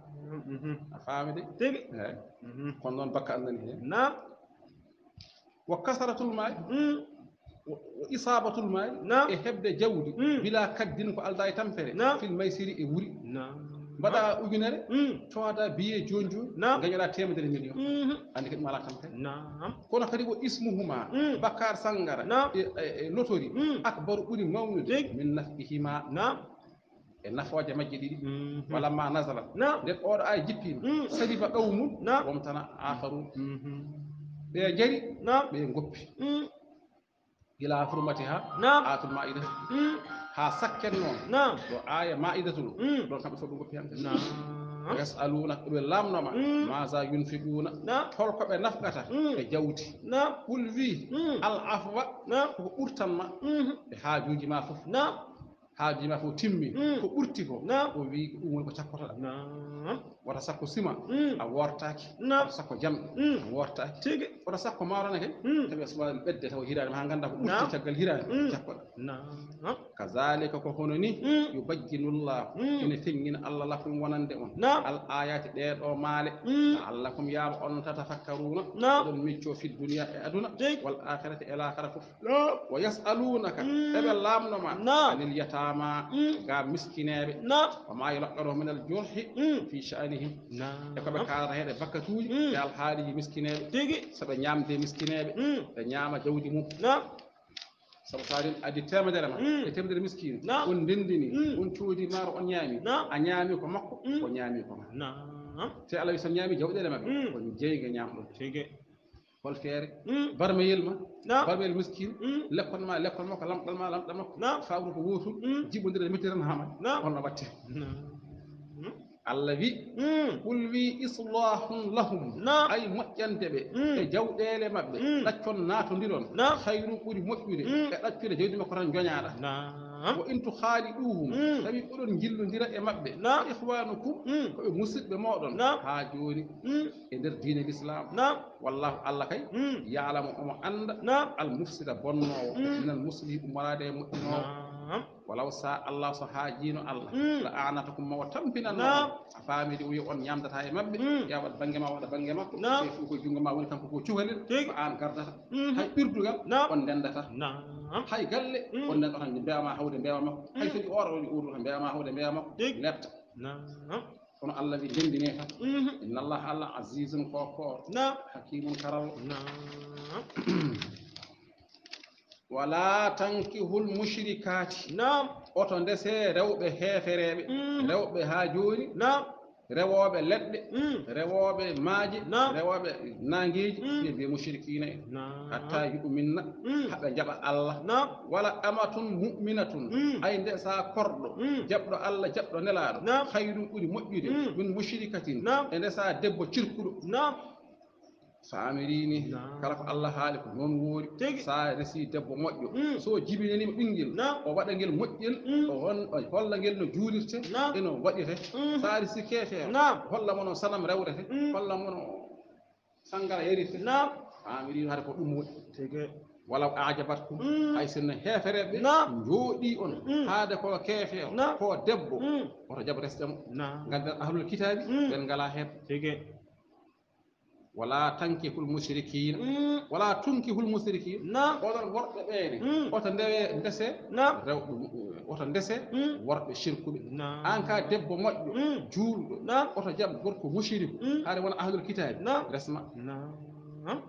فاهم دي تيغي كون نون باك اندني نعم وكثره الماء واصابه الماء نعم اهب جودي بلا كد نكو الداي تامفري نعم. في الميسري اي وري نعم mbaɗa ujunere cooda billet joni joni gañoɗa temedere million andi kadi ɗum ala tamte kono kadi ko ismuhuma bakar sangara e lotori akbaru ɓuuri mawnude min nafihima e nafooje majje ɗiɗi walla ma nasara nden oɗo ay jippima sadiba ɗow mum womtana afaru ɓe jari ɓe goppi ila hurmati ha atul maida ها سكن نعم دعاء ما إذا تلو لو كم فدوك فيهم نعم يسألونك بلام نما ماذا ينفقون نعم هل كم نفقته كجود نعم كل في العفو نعم كورتما نعم هاجوج ما فوف نعم هاجوج ما فوف تيمي كورتيكو نعم وفي أمور كتشكرها نعم wota sakko sima mm. a wortaki wota sakko jamɗe mm. a wortaki tigi wata sakko maranake tawi so wawi ɓedde taw hirani ma ganda ko ɓurti caggal hirani jakkoɗa kazalika ko hono ni mm. yubajjinullahu ene fengina allah lakum wonande on al ayati ɗeɗo maale allah kum yaama on tata fakkaruna ɗon micco fi duniya e aduna wal akhirati el akhira fof wa yasalunaka eɓe lamnoma anil yatama ga miskineɓe wama yulaqqano min al jurhi fi sha'ani hakkillaaji hen e koɓe kaalata heen e bakka tuuji e alhaaliji miskineeɓe tigi so ɓe ñaamde miskineeɓe ɓe ñaama jawdi mum sabu saarin adi temedere ma e temedere miskine on ndendini on coodi maaro on ñaami a ñaami ko makko ko ñaami ko ma te alaa wi so ñaami jawɗele maɓɓe ko jeyge ñaamɗon hol feere barmayel ma barmayel miskine lekkon ma lekkon makko lamɗal ma lamɗal makko fawru ko wootul jiɓodira e metti tan haama holno watte allah wi kulwi islahum lahum ay moƴƴante ɓe e jawɗele maɓɓe ɗaccon natodiron hayru ɓuri moƴƴude e ɗaccude jawdi makko tan joñaɗa wo in tuhaaliɗuhum tawi oɗon jillodira e maɓɓe ihwanukum koɓe musidɓe moɗon haa jooni e nder diine l' islam wallahu allah kay yaalama omo annda al mufsida bonnoowo minal muslih umorade e moƴƴinoowo walaw sa allah so haajino allah hmm. la anata hmm. ko mawo tampinanno a faami ɗi wiya on ñamdata e maɓɓe ƴeewat bange ma waɗa bange makko e fo koye junngo ma woni kanko ko cukalel ko an gardata hmm. hay ɓirdugal on ndendata hay galle on ndendata tan mbeyama hawde mbewa makko hay so ɗi oora woni oruta mbeyama hawde mbewa makko lebta kono allah wi dendine tan inna allah allah asisum ko koor hakimun karawo wala tankihul mushrikati nam oto ndese rewɓe heefereɓe mm. rewɓe ha jooni nam rewoɓe leɗɗe mm. rewoɓe maaji rewoɓe nangiji ɓe mm. mbiye mushrikina en hatta yuminna haɓe jaɓa allah nam wala amatun muminatun hay nde sa korɗo jaɓɗo allah jaɓɗo nelaɗo hayru ɓuuri moƴƴude min mushrikatin e nde sa debbo cirkuɗo nam so amirini kala ko allah haali ko noon woori sa resi debbo moƴƴo so jibinanima ɓinguel o waɗa ngel moƴƴel o holla ngel no juulirte eno waɗirte sa resi keeteer holla mono sanam rewrete holla mono sangara yerite amirini hade ko ɗum woɗi walaw ajabatkum hay sinno heefereɓe jooɗi on haade ko keefeero ko debbo oto jaba resdemo ganden ahlul kitabi ɓen ngala heɓ ولا تنكحوا المشركين ولا تنكحوا المشركين نعم إيه. وتن ورب بيني وتن ده دسه نعم وتن دسه ورب الشرك نعم انكا دب بمج جول نعم وتن جاب ورب مشرك هذا وانا اهل الكتاب نعم رسمه نعم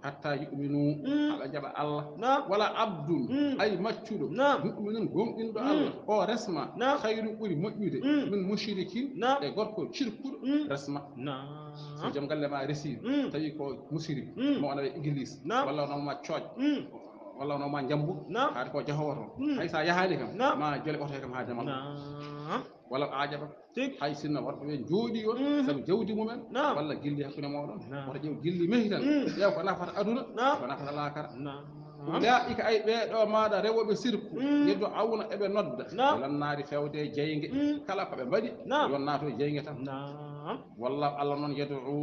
hatta yu'minu hmm. aɗa jaɓa allah wala abdun hmm. ay maccuɗo mu'minun gonɗinɗo allah hmm. o oh, resma hayru ɓuri moƴƴude min mushrikin e gorko cirkuɗo resma so joom galle ma resi tawi ko musirik mo ona e église walla onoma cooƴ walla onoma jambu haade ko jahowo toon sa yahani kam ma jole otoy kam ha jamal ولا عجبة تيك هاي سنة ورد وين جودي ور سب جودي مم نعم ولا جلي هكذا ما ورد ورد جو جلي مهلا يا فلا فر أدونا نعم فلا فر الله كار نعم يا إك أي بيت أو مادا ريو بسيرك يدو أون أب نود نعم ولا ناري فاود جينج كلا فب بدي ولا ناري جينج تام نعم الله من يدعو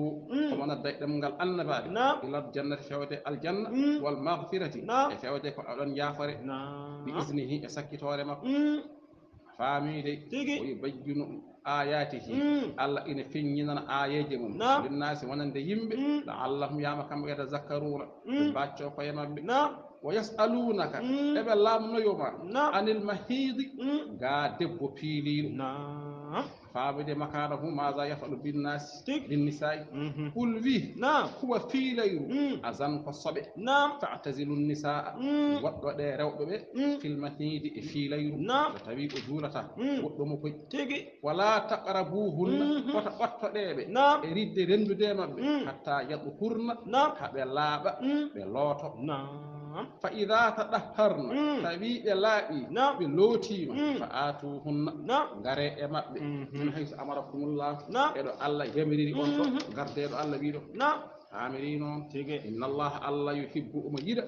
كما ندعي دم قال أن بعد إلى الجنة فاود الجنة والمغفرة نعم فاود كأدون بإذنه يسكت ورمك faamiide tigi yubayyinu ayatihi allah ina feññinana ayeje mum linnasi wonande yimɓe laallahum yama kamɓe kadi zakaruna ɓe mbacco koye mabɓe ويسألونك إبا لام نيوما عن المهيد قاد بو بيلين فعبد مكانه ماذا يفعل بالناس للنساء قل به نعم هو في ليو اذن قصبه نعم تعتزل النساء وقد روبه في المتيد في ليو نعم تبي أجولته وقدمك تيغي ولا تقربوهن وتقطع ديبه نعم ريد رندو ديما حتى يطهرن نعم حتى لابا بلوتو نعم fa idza tadahharna tabiɓe laaɓi ɓe lootima fa atuhunna ngare e maɓɓe min hayso amarakumullah eɗo allah yamiriri on ɗo gardeɗo allah wiɗo amirino tege inna allah allah yuhibbu omo yiɗa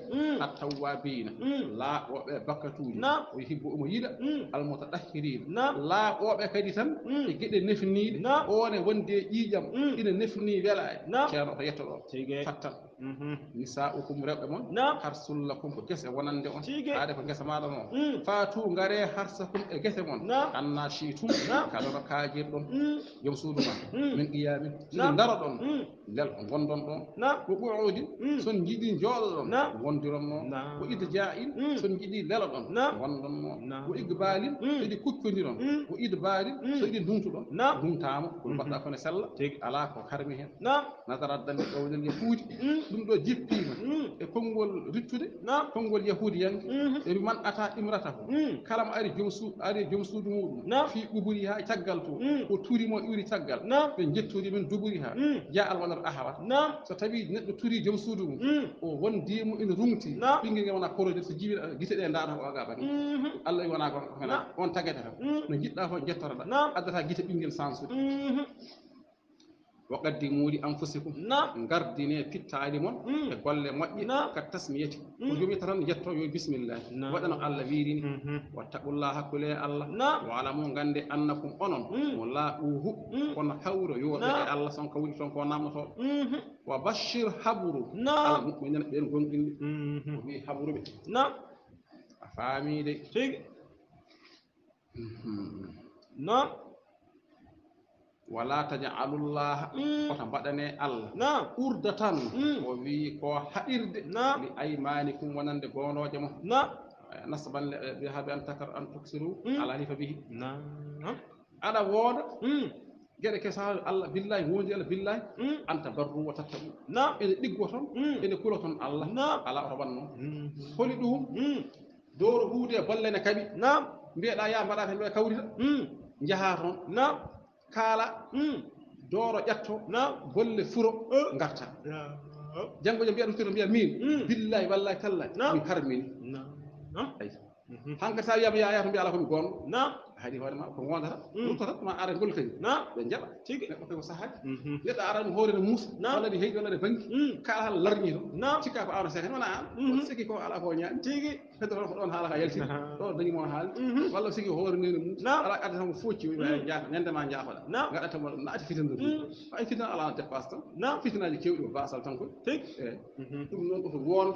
attawabina laaɓoɓe bakkatuji o yuhibbu omo yiɗa almutadahirina laaɓoɓe kadi tan e geɗe nefniɗe one wonde ƴiƴam ina nefni welae ceerno ko yettoɗo fattan nisa'ukum rewɓe mon harsulla kum ko gese wonande on haade ko gesa maɗa noon fatu ngare harsakum e gese mon anna chitum kala no kaajirɗon joom suudu ma min qiyamin siɗo daro ɗon lel gondon ɗon ko ɓuuɗi son jiɗi jooɗo ɗon gondironmo ko ida jaa'in son jiɗi lelo ɗon gondonmo ko igbaalin so iɗi kuccodiron ko ida baalin so iɗi dumtuɗon dumtama ko mbaɗɗa kone sella ala ko harmi hen nasara dande ɗowlel e fuuji ɗum ɗo jippima mm. e konngol riccude konngol yahuude yanke mm -hmm. eɓe manɗata imrata ko mm. kala mo ari jom ari jom suudu muɗum fi ɓuɓuri ha caggal to o turimo iwri caggal ɓe jettori men duɓuri ha ya alwalar ahawat so tawi neɗɗo turi jom suudu mum o won ndiyemu ene rumti ɓingel ngel wona projet so jibi gite ɗe ndaata oga bani mm-hmm. allah e wona on tagete ta no jiɗɗa fo jettoroɗa addata gite ɓingel sansude mm-hmm. waqaddimu li anfusikum gardine pittaali mon mm. e golle moƴƴe kad tasmiyati mm. ko jomita tan jetto yo bisimillah waɗano allah wiirini mhm. wattaqullah hakkule e allah walamu gande annakum onon mm. mo laaɓuhu kono hawro yooɓe e allah sonka woni toon ko namnotoɗo wa bashir habru ala muminena ɓen gonɗinɗe o wi habruɓe a faami de mhm. non wala taj'alullah kota mbaɗane allah na ɓurda tan o wi ko haɗirde na li aymanikum wonande gonoje mo na nasban bihaɓe an takar an tuksiru ala halifa bihi na aɗa wooda geɗe kesaaɗo allah billahi wondi allah billahi anta barru wa tattaɓu na ene ɗiggo toon ene kula toon allah ala oto wan noon holi ɗum dowro huude e balle ne kaɓi na mbiyeɗa yaha mbaɗa tan mbiya kawrita jahaa toon na kaala hmm, dooro ƴatto golle furo eh, ngarta janngo jo mbiya ɗum tino mbiya min hmm. billahi wallahi tallahi mi harmini mhm. hanka sa wiyama yaya to mbiya ala mi gonɗo hadi hoore ma ko wondata ɗum hmm. ma ara golkadi ɓe jaɓa neɗɗo kay ko sahaji neɗɗo mhm. arani hoore no muusa walla ɗe heeƴi walla ɗe banki hmm. kala hala larñi to cikka ko awno seken wona an mhm. siki ko ala ko ñaami tigi heddo ko ɗon haala ka yaltini ɗo dañimo haalde mhm. walla siki hoore nde no muusa ala adda tan hmm. eh. ko focci jaata ñande ma jaafoɗa gaɗa tan waɗa naati fitinde ay fitina ala dépasse tan basal tan ko won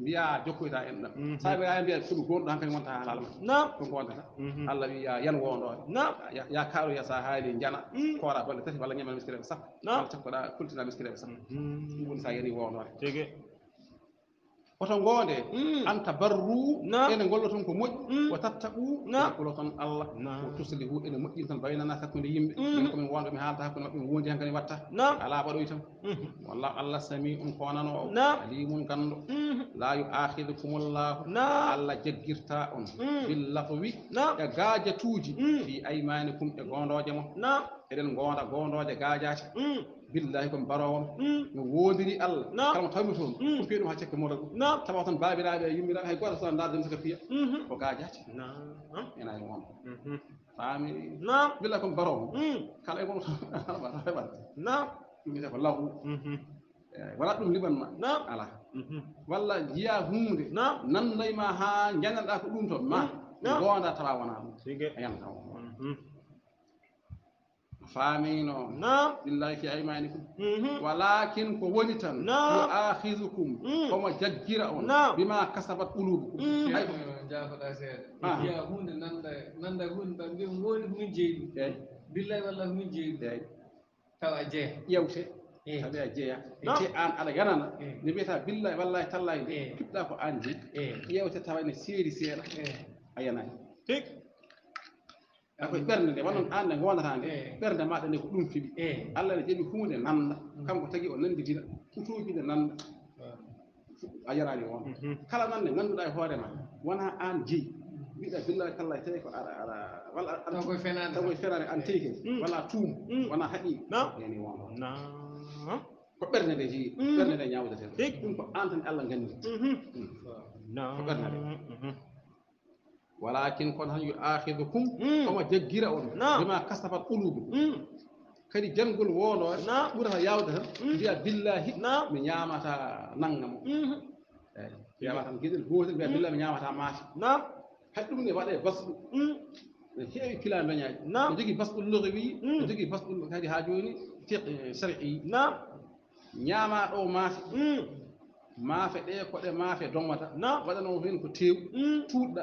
mbiya jokkoyta en ɗam sa wiya mbiya koɗum gonɗo han kañum wonta haalaala ma nam ɗum ko wondata mhm. allah wi ya yan wondoore nam ya kaaru ya sa haali jana mhm. koora balɗe tati walla ñamal miskireɓe sappo nam cakkoɗa kultina miskireɓe sappo mhm. ɗum woni sa yani wondoore tigi oto ngoonde an tabarru ene ngollo ton ko moƴƴi o tattaɓu hakkulo ton allah o tuslihu ene moƴƴin tan baynana hakkunde yimɓe ɗen komin wonde mi haalata hakkunde maɓɓe mi wondi han kadi watta ala baɗoy tan walla allah sami um konano o alimum ganndo la yu'akhidukum llahu allah jaggirta on billahwi e gaajatuuji fi aymanikum e gondoje mo eɗen gonda gondoje gaajaati billahi kon barawon no wodiri allah kala mo ton ko fiye ha cekke modal ɗum tawa tan baabiraɓe e yimira hay walaupun sona dum saka fiya ko gajati ena e wonko faami billahi kon barawon kala e gono waɗde ɗumwiyete ko lawu wala dum liban ma ala walla jiya nan nay ma ha jananɗa ko dum ton ma gonda tawa wona ɗum a yanta famino naam billahi fi aymanikum walakin ko woni tan yu'akhizukum omo jaggira on bima kasabat qulubukum ay ko jaafata seeɗa mbiya hunde nanda nanda hunde tan mbiya woni ko min jeeyi eyi billahi wallah ko min jeeyi ɗum eyi taw a jeeya ƴewte tawi a jeeya te an aɗa ganana nde mbiyata billahi wallahi tallahi nde puɗɗa ko an jeeyi ƴewte tawa ene seeri seeɗa a yanani ako ɓernde nde wonnon aan nde ngoonata nde ɓernde maaɗa nde ko ɗum fiɓi allah ne jaɓi huunde nannda kanko tagi o nanndidira kutooji nde nannda a yaraani on kala nan nde ngannduɗaa e hoore ma wonaa aan jeyi mbiɗa billahi tallahi tawi ko aɗa aɗa walla tagoye fenaade tagoye fenaade aan tawi kadi wona tuum wona haɗii yani won ko ɓernde nde jeyi ɓernde nde ñaawdeten ɗum ko aan tan allah nganndi ko ɓernde nde walakin kono tan yo ahidukum omo hmm. jaggira on bima kasabat qulubukum hmm. kadi jangol woonore ɓurata yawde tan mbiya hmm. eh, billahi mi ñamata nanga mo eyi mbiyawa tan gueɗel gotel mbiya billahi mi ñamata maasi hay ɗum ne waɗe basɗu ne heewi kila beñaji ne jogui basɗul logowi ne jogui basɗul kadi ha joni fiq eh, sari'i ñama ɗo maasi maafe ɗe koɗe maafe domata waɗano hen ko tew tuɗɗa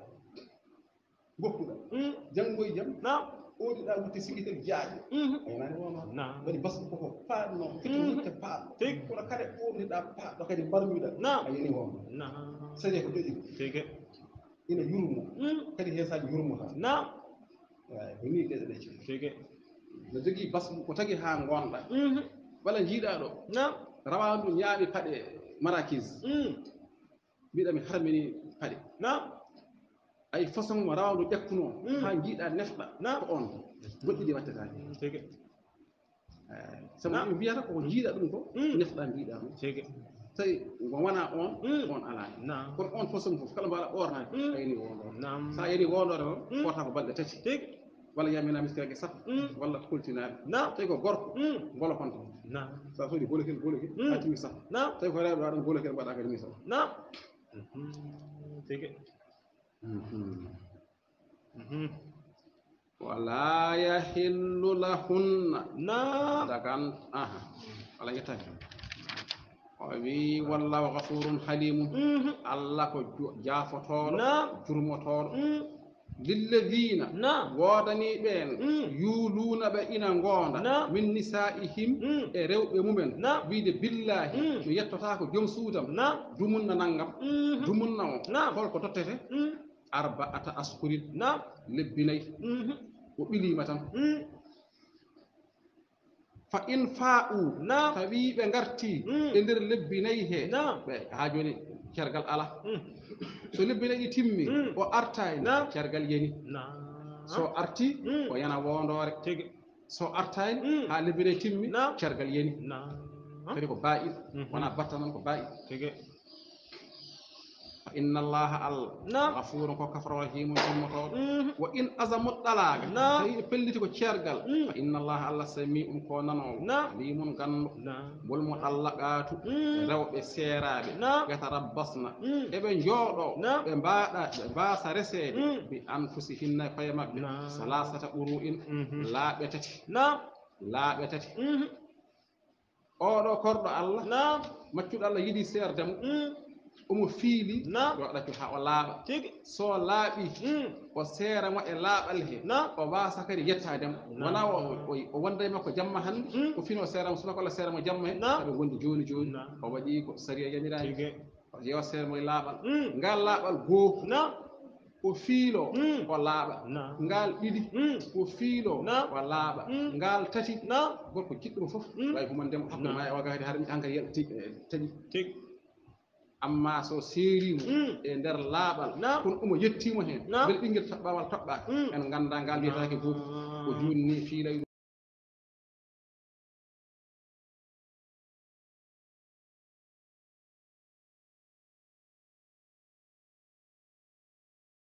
gokkuɗa mm. janngo e jam oɗuɗa wutte sigitel jaaƴo aynani woma waɗi basque koko paatno fitoitte paatno kono kadi ɓorniɗa paatɗo kadi mbarmiɗa ayani woma sadi ko ɗoɗi ina yurmu kadi hesaji yurmota ni ɗeɗe ɗe ceeke no jogii basque ko tagi haa ngonɗa mm-hmm. walla jiiɗa na rawandu ñaaɓi paɗe marakis mm. mbiɗa mi harmini paɗe ay façon warawno ƴakkuno ha jiiɗa nefɗa ko on goɗɗiɗi wattatake sabu ɗum mbiyata koko jiiɗa ɗum ko nefɗa mbiɗa ɗum tawi wona on on alani kono on façon fof kala mbaɗa ɓornade a yani wondore sa yani wondore on porta ko balɗe tati walla yamina miskirake sappo walla koltinaɓe tawi ko gorko mbolo konto sa soodi bolokel bolokel ha timi sappo tawi ko rewɓe waɗan bolokel mbaɗa kadi mi sappo ولا يحل لهن نعم آه. على يتكلم wi wallahu ghafurun halim allah ko jafotoro jurmotoro lilladhina wodani ben yuluna be ina ngonda min nisaihim e rewbe mumen wiide billahi mi yettota ko jom suudam dumunna nangam dumunna o holko tottete arba'ata askurin na lebbi nayi mhm. o ɓilima tan mm. fa in fa'u na tawi ɓe ngarti mm. e nder lebbi nayi he ɓe ha joni kergal ala mm. so lebbi nayi timmi o arta cergal yeni so arti o yana wondore so artani ha lebbi nayi timmi cergal yeni kadi ko ba'id mhm. wona batta noon ko ba'id إن الله الله نعم غفور وكفر رحيم جمهور وإن أزم الطلاق نعم أي بلد كشرقل فإن الله الله سميع كونانو نعم عليم كن نعم والمطلقات رو بسيراب نعم يتربصن ابن جورو نعم بعد باس رسي بأنفسهن فيما نعم. ثلاثة قروء لا بتت نعم لا بتتي oɗo korɗo allah maccuɗo الله يدي سير دم omo fiili waɗake haa o laaɓa so laaɓi mm. e o mm. mo e laaɓal he o wasa kadi yettademo wona o wonda makko jamma hannde o fino mo seeramo subaka seera mo jamma he aɓe gondi jooni jooni o waɗi ko saria yamirani o yewa mo e laaɓal ngal laaɓal na o fiilo o mm. laaɓa ngal ɗiɗi o fiilo o laaɓa ngal tati gorko jiɗɗomo fof wawi humandemo hakkude ma e wagaade harmi an kadi yalti taƴi amma so seerimo mm. e nder laaɓal kono omo yettimo heen bele ɗinguel toɓɓawal toɓɓaka mm. en ganda ngal wiyetake bo ko ah. jooni ni fiiray